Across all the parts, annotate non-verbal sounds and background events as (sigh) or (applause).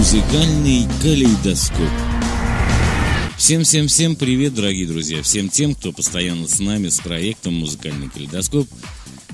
Музыкальный калейдоскоп. Всем-всем-всем привет, дорогие друзья! Всем тем, кто постоянно с нами, с проектом «Музыкальный калейдоскоп»,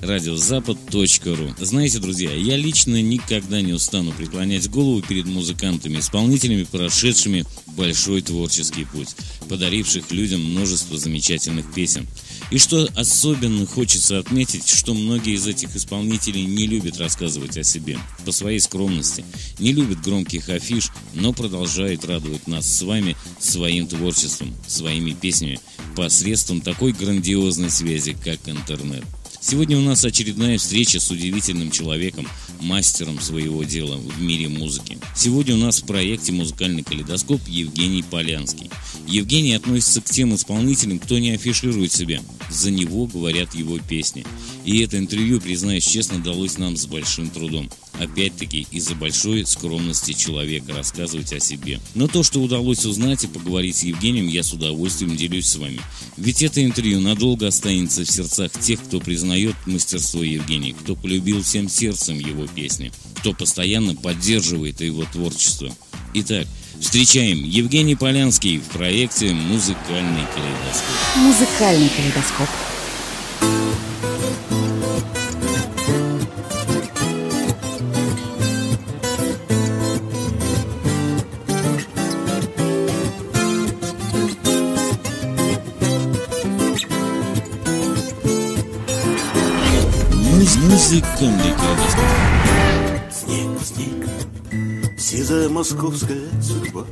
радиозапад.ру. Знаете, друзья, я лично никогда не устану преклонять голову перед музыкантами, исполнителями, прошедшими большой творческий путь, подаривших людям множество замечательных песен. И что особенно хочется отметить, что многие из этих исполнителей не любят рассказывать о себе по своей скромности, не любят громких афиш, но продолжают радовать нас с вами своим творчеством, своими песнями посредством такой грандиозной связи, как интернет. Сегодня у нас очередная встреча с удивительным человеком, мастером своего дела в мире музыки. Сегодня у нас в проекте «Музыкальный калейдоскоп» Евгений Полянский. Евгений относится к тем исполнителям, кто не афиширует себя. За него говорят его песни. И это интервью, признаюсь честно, далось нам с большим трудом. Опять-таки, из-за большой скромности человека рассказывать о себе. Но то, что удалось узнать и поговорить с Евгением, я с удовольствием делюсь с вами. Ведь это интервью надолго останется в сердцах тех, кто признает мастерство Евгения, кто полюбил всем сердцем его песни, кто постоянно поддерживает его творчество. Итак, встречаем Евгений Полянский в проекте «Музыкальный калейдоскоп». Музыкальный калейдоскоп. Московская судьба.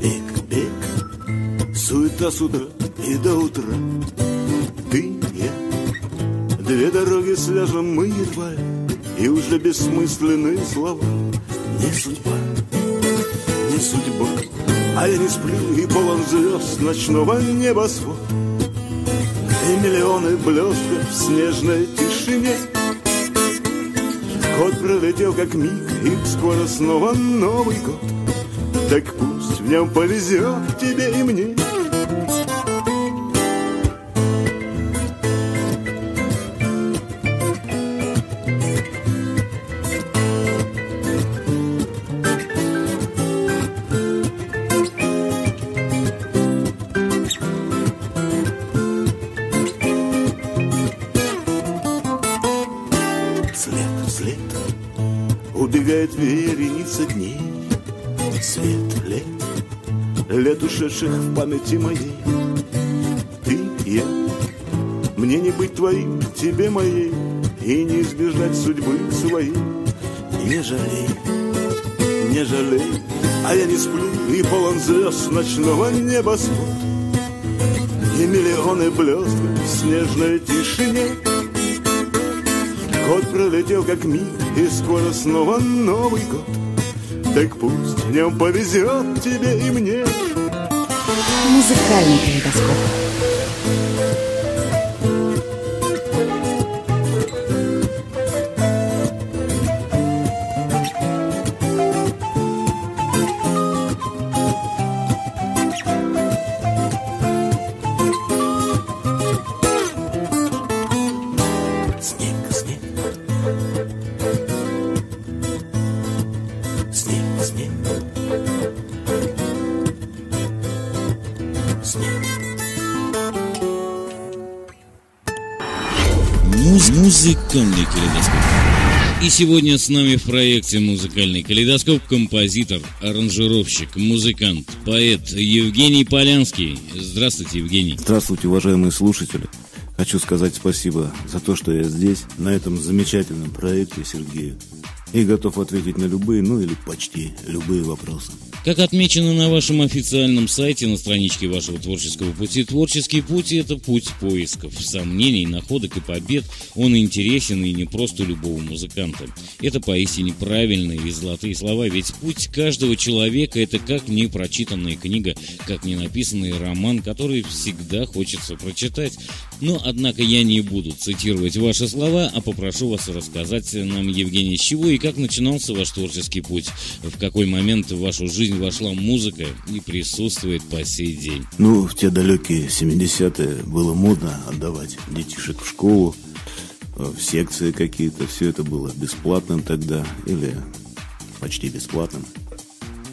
Бег, бег, суета с утра и до утра. Ты, я, две дороги свяжем мы едва, И уже бессмысленные слова. Не судьба, не судьба, а я не сплю и полон звезд ночного небосвода. И миллионы блестков в снежной тишине Год пролетел как миг, и скоро снова Новый год. Так пусть в нем повезет тебе и мне Лет ушедших в памяти моей. Ты, я. Мне не быть твоим, тебе моей. И не избежать судьбы своей. Не жалей, не жалей. А я не сплю и полон звезд Ночного небосвода И миллионы блестков в снежной тишине. Год пролетел как миг, и скоро снова Новый год. Так пусть в нем повезет тебе и мне. Музыкальный калейдоскоп. Муз музыкальный калейдоскоп. И сегодня с нами в проекте «Музыкальный калейдоскоп» композитор, аранжировщик, музыкант, поэт Евгений Полянский. Здравствуйте, Евгений. Здравствуйте, уважаемые слушатели. Хочу сказать спасибо за то, что я здесь, на этом замечательном проекте Сергею. И готов ответить на любые, ну или почти любые вопросы. Как отмечено на вашем официальном сайте, на страничке вашего творческого пути, творческий путь – это путь поисков, сомнений, находок и побед. Он интересен и не просто любого музыканта. Это поистине правильные и золотые слова, ведь путь каждого человека – это как не прочитанная книга, как не написанный роман, который всегда хочется прочитать. Но, однако, я не буду цитировать ваши слова, а попрошу вас рассказать нам, Евгений, с чего и как начинался ваш творческий путь, в какой момент в вашу жизнь вошла музыка и присутствует по сей день. Ну, в те далекие 70-е было модно отдавать детишек в школу, э, в секции какие-то. Все это было бесплатным тогда. Или почти бесплатным.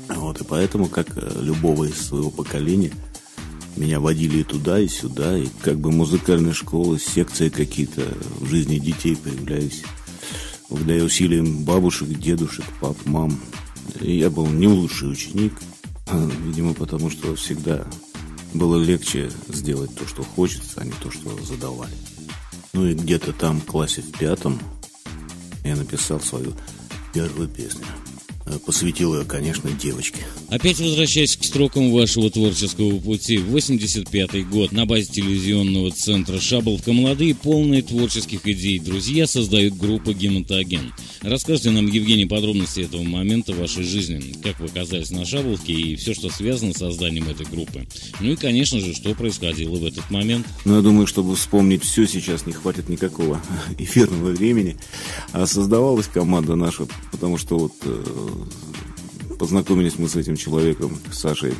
Вот, и поэтому, как э, любого из своего поколения, меня водили и туда, и сюда, и как бы музыкальные школы, секции какие-то в жизни детей появлялись. Благодаря усилиям бабушек, дедушек, пап, мам. И я был не лучший ученик, видимо, потому что всегда было легче сделать то, что хочется, а не то, что задавали. Ну и где-то там, в классе в пятом, я написал свою первую песню – посвятил ее, конечно, девочке. Опять возвращаясь к строкам вашего творческого пути, 85-й год на базе телевизионного центра «Шабловка» молодые, полные творческих идей друзья создают группу «Гематоген». Расскажите нам, Евгений, подробности этого момента в вашей жизни, как вы оказались на «Шабловке» и все, что связано с созданием этой группы. Ну и, конечно же, что происходило в этот момент. Ну, я думаю, чтобы вспомнить все, сейчас не хватит никакого (laughs) эфирного времени. А создавалась команда наша, потому что вот э, познакомились мы с этим человеком, Сашей,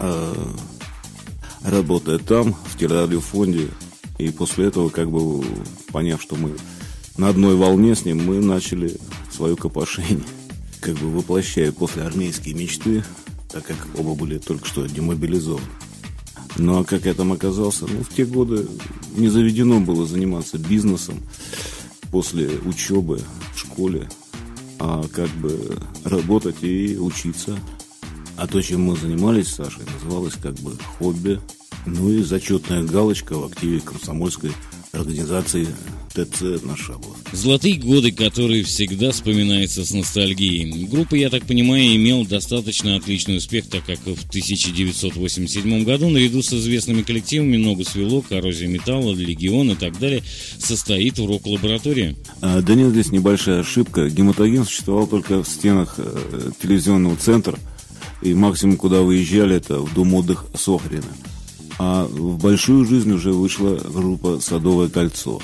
э, работая там, в телерадиофонде. И после этого, как бы поняв, что мы на одной волне с ним, мы начали свое копошение. Как бы воплощая после армейские мечты, так как оба были только что демобилизованы. Ну а как я там оказался? Ну, в те годы не заведено было заниматься бизнесом после учебы в школе а как бы работать и учиться. А то, чем мы занимались Сашей, называлось как бы хобби. Ну и зачетная галочка в активе комсомольской организации ТЦ на Шаблов. Золотые годы, которые всегда вспоминаются с ностальгией. Группа, я так понимаю, имела достаточно отличный успех, так как в 1987 году наряду с известными коллективами «Ногу свело», «Коррозия металла», «Легион» и так далее состоит в рок-лаборатории. А, да нет, здесь небольшая ошибка. Гематоген существовал только в стенах э, телевизионного центра, и максимум, куда выезжали, это в Дом отдых Сохрина. А в большую жизнь уже вышла группа «Садовое кольцо».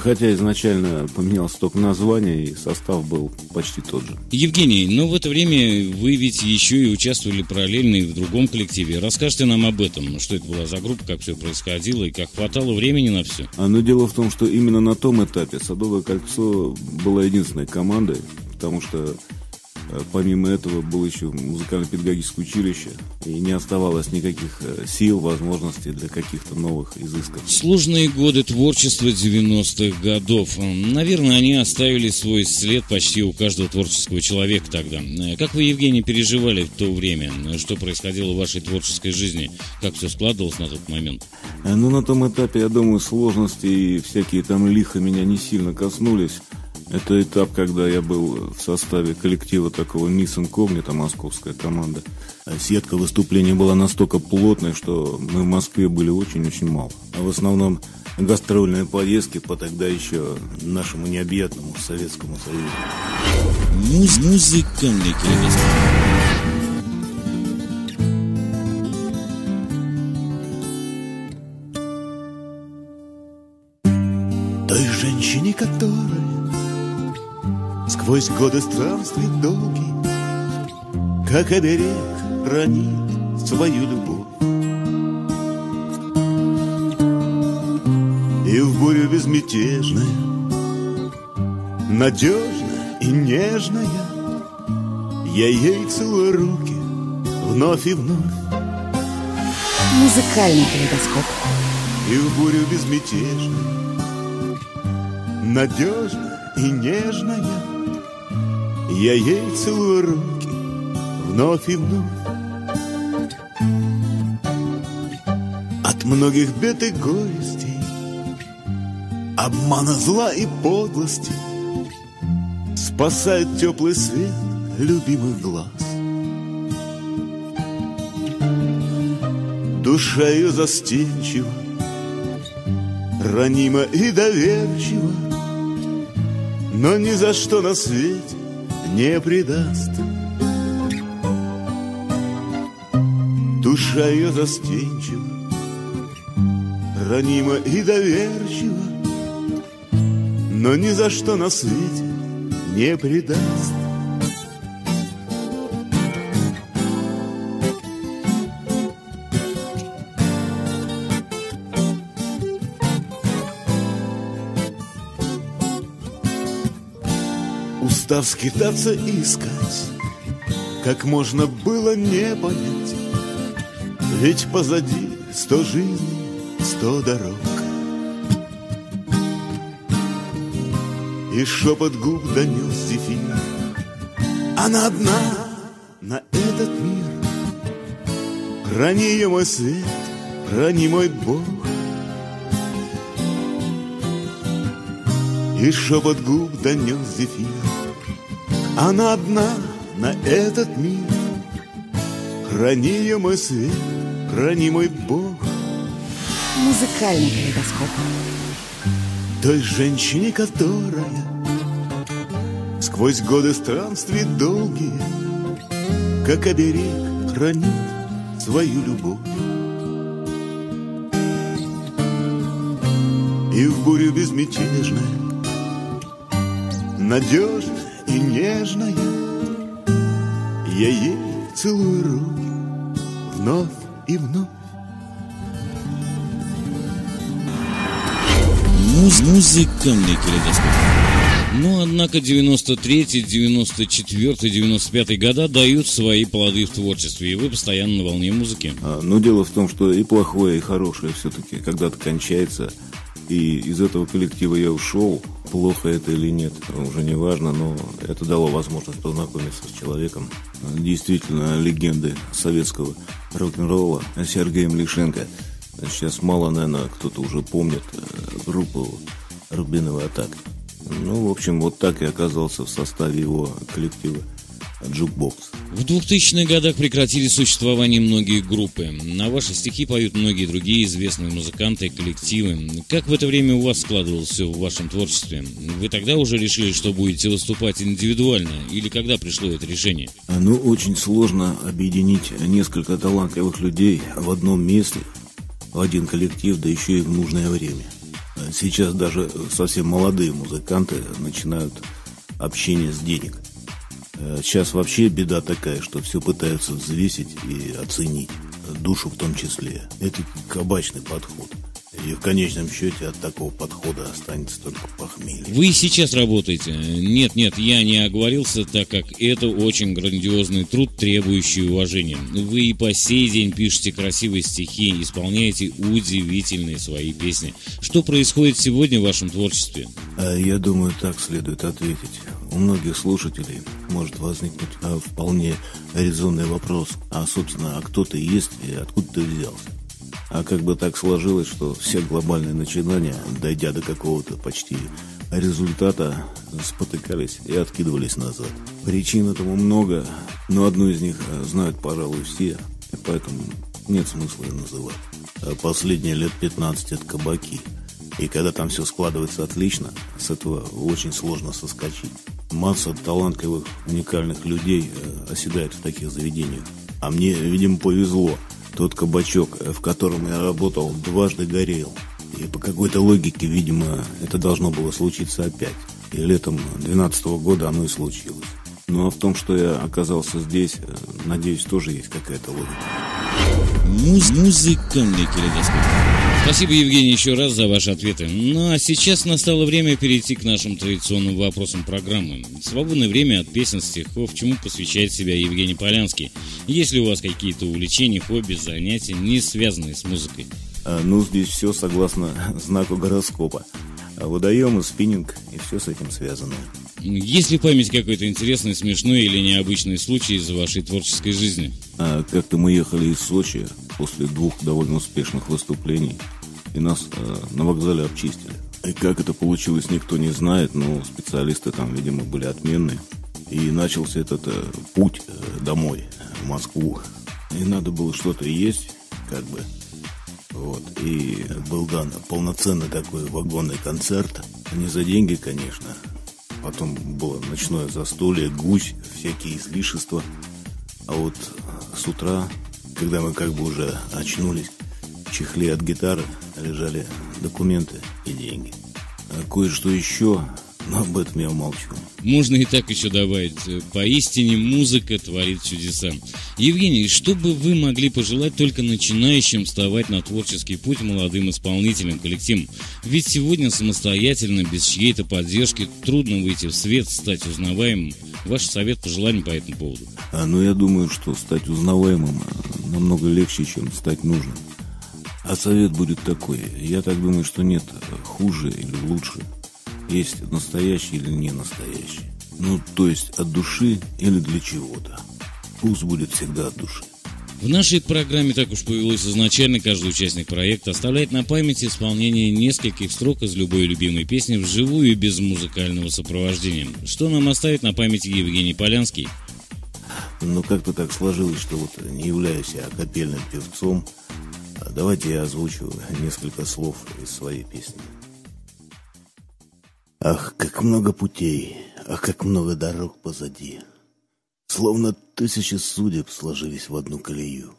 Хотя изначально поменялся только название, и состав был почти тот же. Евгений, но в это время вы ведь еще и участвовали параллельно и в другом коллективе. Расскажите нам об этом, что это была за группа, как все происходило и как хватало времени на все. А, но дело в том, что именно на том этапе «Садовое кольцо» было единственной командой, потому что помимо этого было еще музыкально-педагогическое училище, и не оставалось никаких э, сил, возможностей для каких-то новых изысков. Сложные годы творчества 90-х годов. Наверное, они оставили свой след почти у каждого творческого человека тогда. Э, как вы, Евгений, переживали в то время? Что происходило в вашей творческой жизни? Как все складывалось на тот момент? Ну, на том этапе, я думаю, сложности и всякие там лихо меня не сильно коснулись. Это этап, когда я был в составе коллектива такого Мисс Инкогнито, московская команда. А сетка выступлений была настолько плотной, что мы в Москве были очень-очень мало. А в основном гастрольные поездки по тогда еще нашему необъятному Советскому Союзу. Муз музыкальный калейдоскоп. той женщине, которая Сквозь годы странствий долгий, Как оберег хранит свою любовь. И в бурю безмятежная, Надежная и нежная, Я ей целую руки вновь и вновь. Музыкальный калейдоскоп. И в бурю безмятежная, Надежная и нежная, я ей целую руки вновь и вновь. От многих бед и горестей Обмана зла и подлости Спасает теплый свет любимых глаз. Душа ее застенчива Ранима и доверчива Но ни за что на свете не предаст. Душа ее застенчива, ранима и доверчива, но ни за что на свете не предаст. Устав скитаться и искать Как можно было не понять. Ведь позади сто жизней, сто дорог. И шепот губ донес зефир Она одна на этот мир. Храни ее мой свет, храни мой Бог. И шепот губ донес зефир Она одна на этот мир Храни ее мой свет, храни мой Бог. Музыкальный калейдоскоп. Той женщине, которая Сквозь годы странствий долгие Как оберег хранит свою любовь. И в бурю безмятежная надежная и нежная. Я ей целую руки вновь и вновь. Муз музыкальный калейдоскоп. Но, однако, 93 94 95 года дают свои плоды в творчестве, и вы постоянно на волне музыки. А, но дело в том, что и плохое, и хорошее все-таки когда-то кончается. И из этого коллектива я ушел, плохо это или нет, уже не важно, но это дало возможность познакомиться с человеком, действительно легенды советского рок-н-ролла Сергеем Лишенко. Сейчас мало, наверное, кто-то уже помнит э, группу «Рубиновая атака». Ну, в общем, вот так и оказался в составе его коллектива джукбокс. В 2000-х годах прекратили существование многие группы. На ваши стихи поют многие другие известные музыканты и коллективы. Как в это время у вас складывалось все в вашем творчестве? Вы тогда уже решили, что будете выступать индивидуально? Или когда пришло это решение? Ну, очень сложно объединить несколько талантливых людей в одном месте, в один коллектив, да еще и в нужное время. Сейчас даже совсем молодые музыканты начинают общение с денег. Э, сейчас вообще беда такая, что все пытаются взвесить и оценить, душу в том числе. Это кабачный подход. И в конечном счете от такого подхода останется только похмелье. Вы сейчас работаете? Нет, нет, я не оговорился, так как это очень грандиозный труд, требующий уважения. Вы и по сей день пишете красивые стихи, исполняете удивительные свои песни. Что происходит сегодня в вашем творчестве? А я думаю, так следует ответить. У многих слушателей может возникнуть а, вполне резонный вопрос, а, собственно, а кто ты есть и откуда ты взялся? А как бы так сложилось, что все глобальные начинания, дойдя до какого-то почти результата, спотыкались и откидывались назад. Причин этому много, но одну из них э, знают, пожалуй, все, и поэтому нет смысла ее называть. А последние лет 15 это кабаки. И когда там все складывается отлично, с этого очень сложно соскочить. Масса талантливых, уникальных людей э, оседает в таких заведениях. А мне, видимо, повезло – тот кабачок, в котором я работал, дважды горел. И по какой-то логике, видимо, это должно было случиться опять. И летом 2012 года оно и случилось. Ну а в том, что я оказался здесь, э, надеюсь, тоже есть какая-то логика. Муз музыкальный калейдоскоп. Спасибо, Евгений, еще раз за ваши ответы. Ну а сейчас настало время перейти к нашим традиционным вопросам программы. Свободное время от песен, стихов, чему посвящает себя Евгений Полянский. Есть ли у вас какие-то увлечения, хобби, занятия, не связанные с музыкой? А, ну, здесь все согласно (laughs) знаку гороскопа. Водоемы, спиннинг и все с этим связано. Есть ли память какой-то интересный, смешной или необычный случай из вашей творческой жизни? А, как-то мы ехали из Сочи после двух довольно успешных выступлений, и нас а, на вокзале обчистили. И как это получилось, никто не знает, но специалисты там, видимо, были отменные. И начался этот э, путь э, домой, в Москву. И надо было что-то есть, как бы. Вот. И был дан полноценный такой вагонный концерт. Не за деньги, конечно. Потом было ночное застолье, гусь, всякие излишества. А вот с утра, когда мы как бы уже очнулись, в чехле от гитары лежали документы и деньги. А кое-что еще Но об этом я умолчу. Можно и так еще добавить. Поистине музыка творит чудеса. Евгений, что бы вы могли пожелать только начинающим вставать на творческий путь молодым исполнителям, коллективам? Ведь сегодня самостоятельно, без чьей-то поддержки, трудно выйти в свет, стать узнаваемым. Ваш совет, пожелания по этому поводу? А, ну, я думаю, что стать узнаваемым намного легче, чем стать нужным. А совет будет такой. Я так думаю, что нет хуже или лучше. Есть настоящий или не настоящий. Ну, то есть от души или для чего-то. Пусть будет всегда от души. В нашей программе так уж повелось изначально, каждый участник проекта оставляет на памяти исполнение нескольких строк из любой любимой песни вживую и без музыкального сопровождения. Что нам оставит на памяти Евгений Полянский? Ну, как-то так сложилось, что вот не являюсь я капельным певцом. А давайте я озвучу несколько слов из своей песни. Ах, как много путей, ах, как много дорог позади. Словно тысячи судеб сложились в одну колею.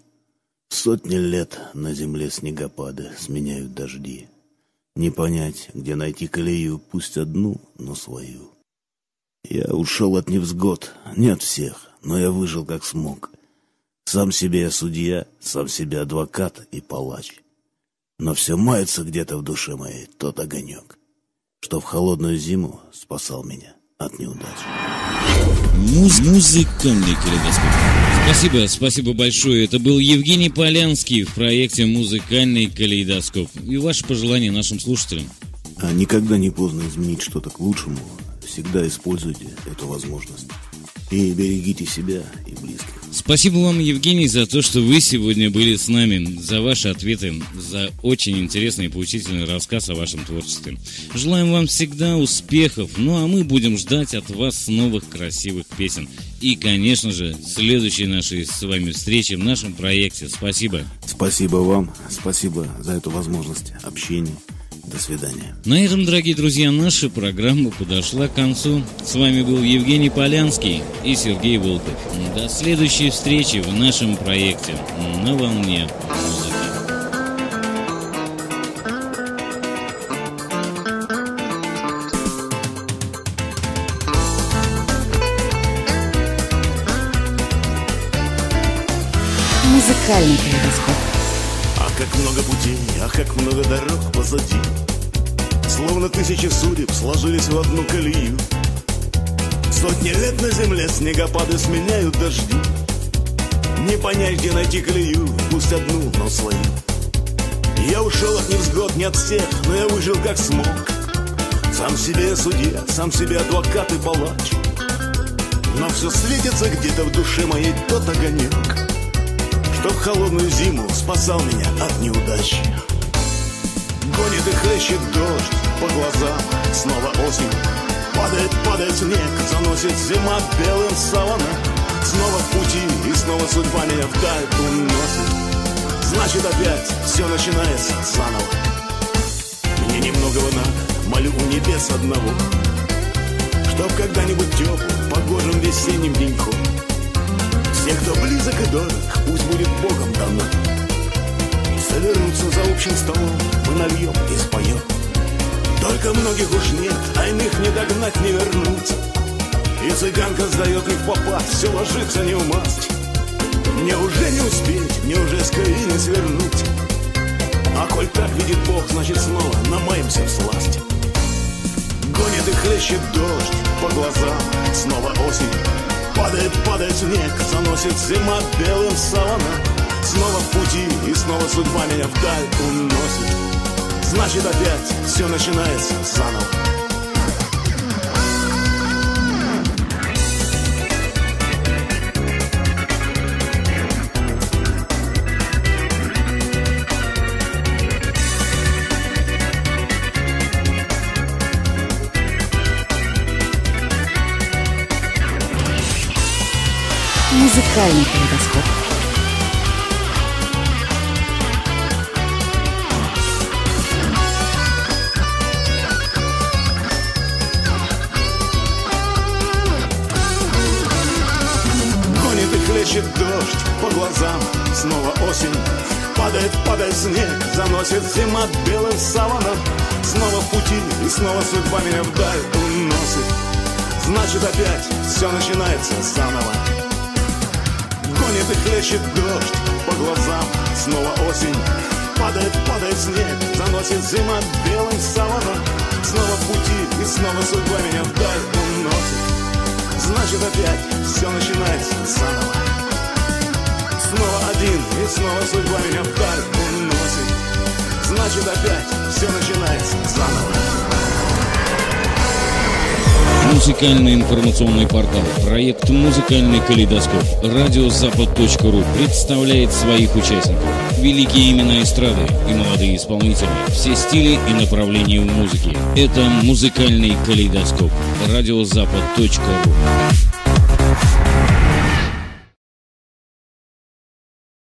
Сотни лет на земле снегопады сменяют дожди. Не понять, где найти колею, пусть одну, но свою. Я ушел от невзгод, не от всех, но я выжил как смог. Сам себе я судья, сам себе адвокат и палач. Но все мается где-то в душе моей тот огонек, что в холодную зиму спасал меня от неудач. Муз музыкальный калейдоскоп. Спасибо, спасибо большое. Это был Евгений Полянский в проекте «Музыкальный калейдоскоп». И ваши пожелания нашим слушателям. А никогда не поздно изменить что-то к лучшему. Всегда используйте эту возможность. И берегите себя и близких. Спасибо вам, Евгений, за то, что вы сегодня были с нами, за ваши ответы, за очень интересный и поучительный рассказ о вашем творчестве. Желаем вам всегда успехов, ну а мы будем ждать от вас новых красивых песен. И, конечно же, следующей нашей с вами встречи в нашем проекте. Спасибо. Спасибо вам, спасибо за эту возможность общения. До свидания. На этом, дорогие друзья, наша программа подошла к концу. С вами был Евгений Полянский и Сергей Волков. До следующей встречи в нашем проекте «На волне музыки». Музыкальный калейдоскоп. Как много путей, а как много дорог позади. Словно тысячи судеб сложились в одну колею. Сотни лет на земле снегопады сменяют дожди. Не понять, где найти колею, пусть одну, но свою. Я ушел от невзгод, не от всех, но я выжил как смог. Сам себе судья, сам себе адвокат и палач. Но все светится где-то в душе моей тот огонек что в холодную зиму спасал меня от неудачи. Гонит и хлещет дождь по глазам, снова осень. Падает, падает снег, заносит зима белым саваном. Снова в пути, и снова судьба меня вдаль уносит. Значит, опять все начинается заново. Мне немногого надо, молю у небес одного, Чтоб когда-нибудь теплым, погожим весенним деньком все, кто близок и дорог, пусть будет Богом дано. Соберутся за общим столом, мы нальем и споем. Только многих уж нет, а иных не догнать, не вернуть. И цыганка сдает их попасть, все ложится не в масть. Мне уже не успеть, мне уже скорее не свернуть. А коль так видит Бог, значит снова намаемся в сласть. Гонит и хлещет дождь по глазам, снова осень. Падает, падает снег, заносит зима белым саваном Снова в пути, и снова судьба меня вдаль уносит. Значит опять все начинается заново Музыкальный калейдоскоп. Гонит и хлещет дождь по глазам. Снова осень Падает, падает снег. Заносит зима белым саваном. Снова в пути, и снова судьба меня вдаль уносит. Значит опять все начинается заново И хлещет дождь по глазам. Снова осень, падает, падает снег. Заносит зима белым саваном. Снова пути, и снова судьба меня вдаль уносит. Значит опять все начинается заново. Снова один, и снова судьба меня вдаль уносит. Значит опять все начинается заново Музыкальный информационный портал проект «Музыкальный калейдоскоп» радиозапад.ру представляет своих участников. Великие имена эстрады и молодые исполнители. Все стили и направления в музыке. Это «Музыкальный калейдоскоп» радиозапад.ру